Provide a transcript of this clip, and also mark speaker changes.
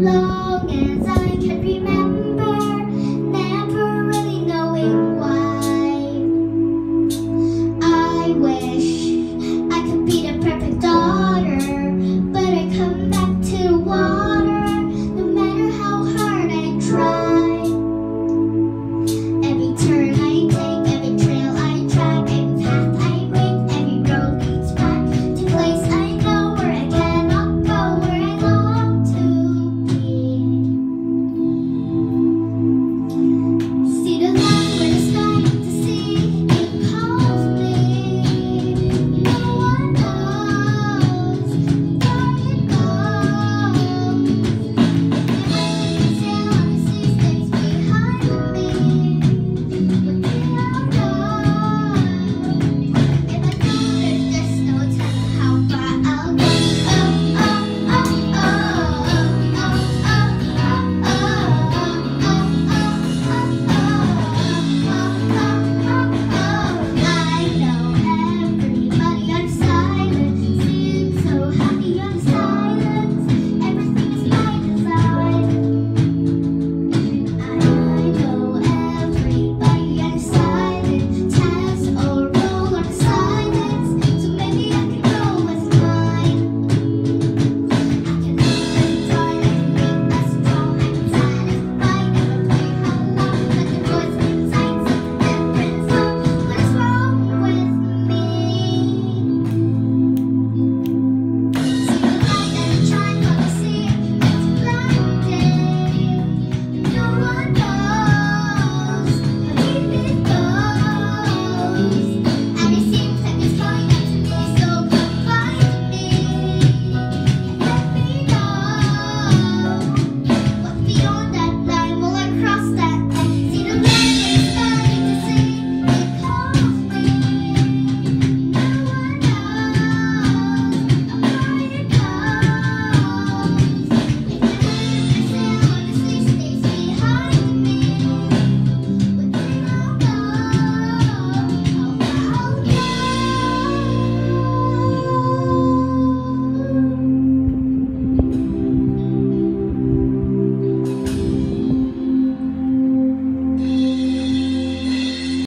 Speaker 1: long as I can remember.